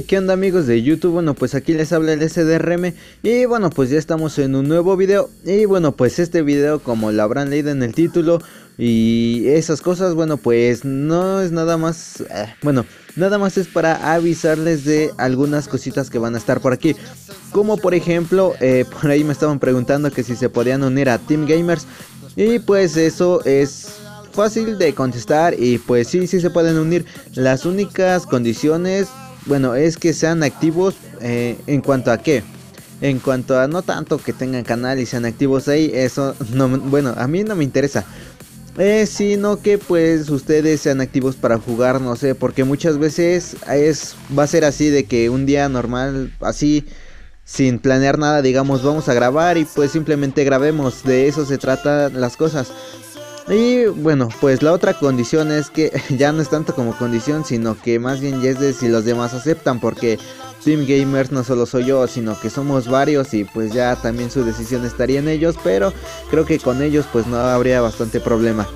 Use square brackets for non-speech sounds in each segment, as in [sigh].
Hey, ¿qué onda amigos de YouTube? Bueno, pues aquí les habla el SDRM y bueno, pues ya estamos en un nuevo video y bueno, pues este video como lo habrán leído en el título y esas cosas, bueno, pues no es nada más, eh, bueno, nada más es para avisarles de algunas cositas que van a estar por aquí. Como por ejemplo, eh, por ahí me estaban preguntando que si se podían unir a Team Gamers y pues eso es fácil de contestar y pues sí, sí se pueden unir. Las únicas condiciones bueno, es que sean activos eh, en cuanto a qué. En cuanto a no tanto que tengan canal y sean activos ahí, eso no, bueno, a mí no me interesa. Eh, sino que pues ustedes sean activos para jugar, no sé, porque muchas veces es va a ser así de que un día normal, así sin planear nada, digamos, vamos a grabar y pues simplemente grabemos, de eso se trata las cosas. Y bueno, pues la otra condición es que [laughs] ya no es tanto como condición, sino que más bien ya es de si los demás aceptan, porque Team Gamers no solo soy yo, sino que somos varios y pues ya también su decisión estaría en ellos, pero creo que con ellos pues no habría bastante problema.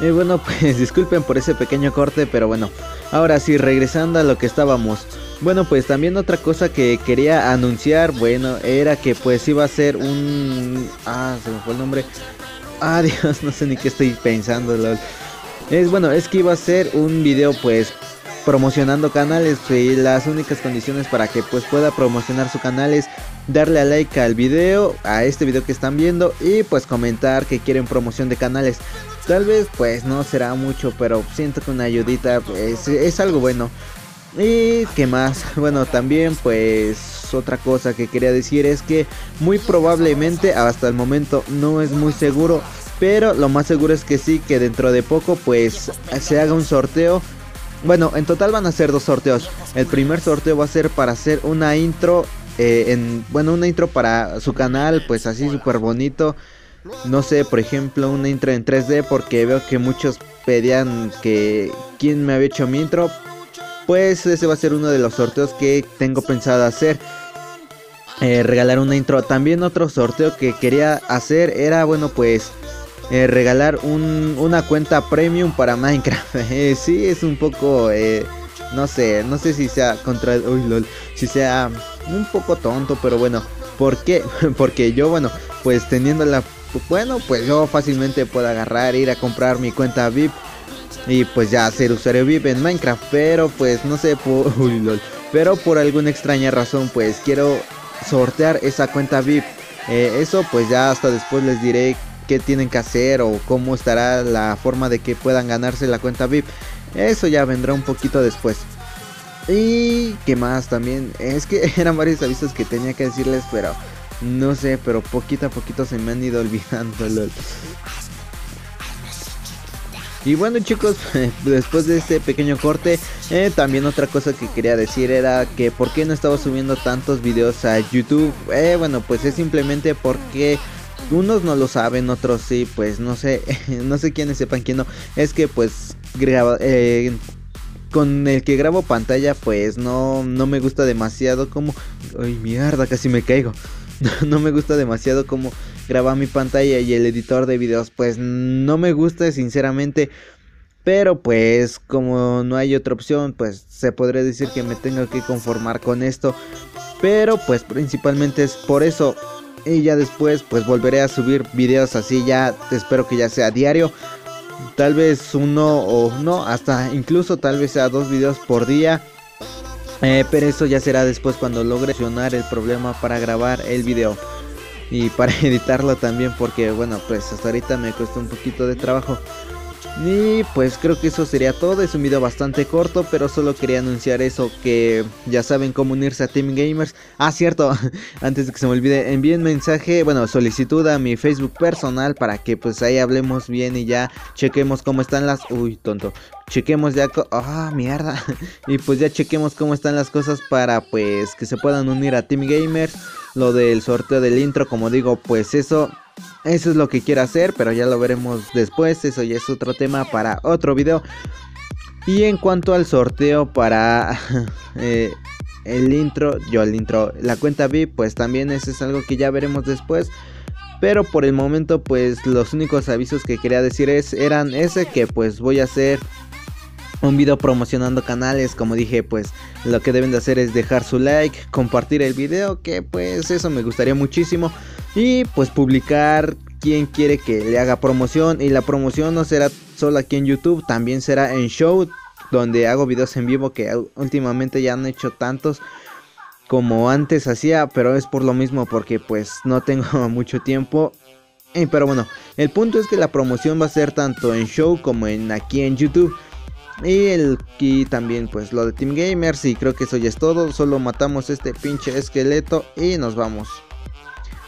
Y bueno, [laughs] pues disculpen por ese pequeño corte, pero bueno, ahora sí, regresando a lo que estábamos. Bueno, pues también otra cosa que quería anunciar, bueno, era que pues iba a ser un... Ah, se me fue el nombre. Ah, [laughs] Dios, no sé ni qué estoy pensando, Es bueno, es que iba a ser un video pues promocionando canales y las únicas condiciones para que pues pueda promocionar su canal es darle a like al video, a este video que están viendo y pues comentar que quieren promoción de canales. Tal vez pues no será mucho, pero siento que una ayudita pues, es algo bueno. Y qué más, [laughs] bueno también pues otra cosa que quería decir es que muy probablemente hasta el momento no es muy seguro, pero lo más seguro es que sí, que dentro de poco pues se haga un sorteo. Bueno, en total van a ser dos sorteos. El primer sorteo va a ser para hacer una intro eh, en bueno, una intro para su canal, pues así súper bonito. No sé, por ejemplo, una intro en 3D porque veo que muchos pedían que quién me había hecho mi intro, pues ese va a ser uno de los sorteos que tengo pensado hacer. Eh, regalar una intro. También otro sorteo que quería hacer era, bueno, pues eh, regalar una cuenta premium para Minecraft. [laughs] Eh, sí, es un poco, no sé, no sé si sea contra, uy, lol, si sea un poco tonto, pero bueno, ¿por qué? [laughs] Porque yo, bueno, pues teniendo la, bueno, pues yo fácilmente puedo agarrar, ir a comprar mi cuenta VIP y pues ya ser usuario VIP en Minecraft, pero pues no sé, por, [laughs] pero por alguna extraña razón pues quiero sortear esa cuenta VIP. Eh, eso pues ya hasta después les diré qué tienen que hacer o cómo estará la forma de que puedan ganarse la cuenta VIP. Eso ya vendrá un poquito después. Y qué más también, es que [laughs] eran varios avisos que tenía que decirles, pero no sé, pero poquito a poquito se me han ido olvidando. Y bueno chicos, [laughs] después de este pequeño corte, eh, también otra cosa que quería decir era que por qué no estaba subiendo tantos videos a YouTube. Eh, bueno, pues es simplemente porque unos no lo saben, otros sí, pues no sé, [laughs] no sé quiénes sepan quién no. Es que pues graba, eh, con el que grabo pantalla pues no, no me gusta demasiado como... Ay mierda, casi me caigo. [laughs] no me gusta demasiado como grabar mi pantalla y el editor de videos pues no me gusta sinceramente. Pero pues como no hay otra opción pues se podría decir que me tengo que conformar con esto. Pero pues principalmente es por eso. Y ya después pues volveré a subir videos así ya. Espero que ya sea diario. Tal vez uno o no, hasta incluso tal vez sea dos videos por día. Eh, pero eso ya será después cuando logre solucionar el problema para grabar el video y para [laughs] editarlo también porque bueno pues hasta ahorita me cuesta un poquito de trabajo y pues creo que eso sería todo, es un video bastante corto, pero solo quería anunciar eso, que ya saben cómo unirse a Team Gamers. Ah, cierto, [laughs] antes de que se me olvide, envíen mensaje, bueno, solicitud a mi Facebook personal para que pues ahí hablemos bien y ya chequemos cómo están las... Uy, tonto. Chequemos ya... Ah, mierda. [laughs] Y pues ya chequemos cómo están las cosas para pues que se puedan unir a Team Gamers. Lo del sorteo del intro, como digo, pues eso eso es lo que quiero hacer, pero ya lo veremos después. Eso ya es otro tema para otro video. Y en cuanto al sorteo para [laughs] eh, el intro, yo el intro, la cuenta VIP, pues también eso es algo que ya veremos después. Pero por el momento, pues los únicos avisos que quería decir es, eran ese que pues voy a hacer un video promocionando canales como dije pues lo que deben de hacer es dejar su like compartir el video que pues eso me gustaría muchísimo y pues publicar quien quiere que le haga promoción y la promoción no será solo aquí en youtube también será en show donde hago videos en vivo que últimamente ya han hecho tantos como antes hacía pero es por lo mismo porque pues no tengo [laughs] mucho tiempo pero bueno el punto es que la promoción va a ser tanto en show como en aquí en youtube y el y también pues lo de Team Gamers y creo que eso ya es todo. Solo matamos este pinche esqueleto y nos vamos.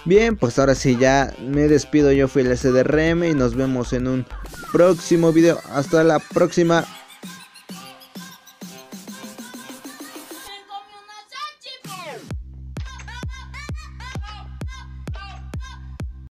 Bien, pues ahora sí ya me despido. Yo fui el SDRM y nos vemos en un próximo video. Hasta la próxima.